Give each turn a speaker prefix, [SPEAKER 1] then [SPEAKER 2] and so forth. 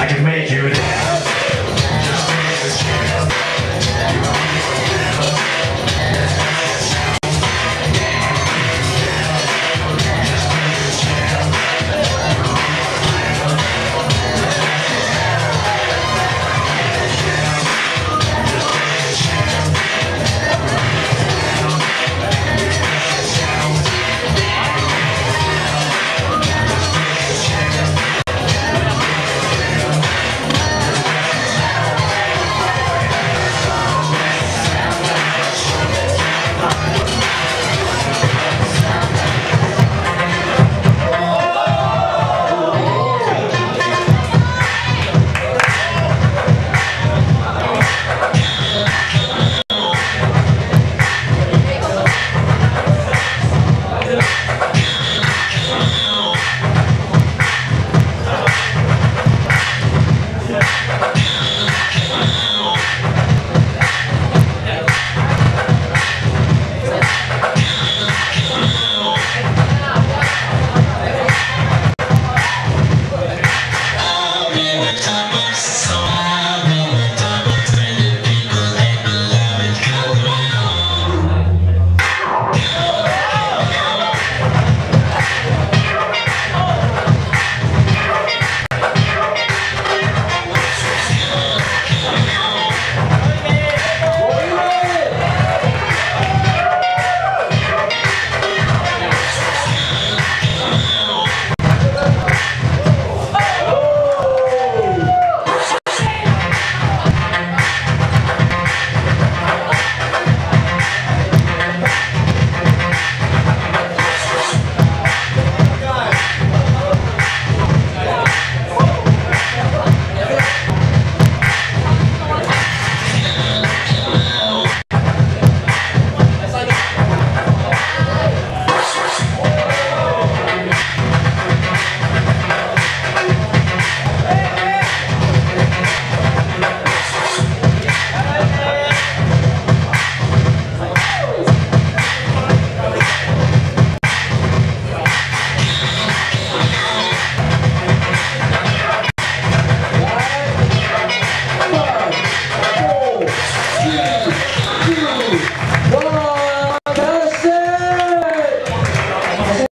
[SPEAKER 1] I can make you Yes.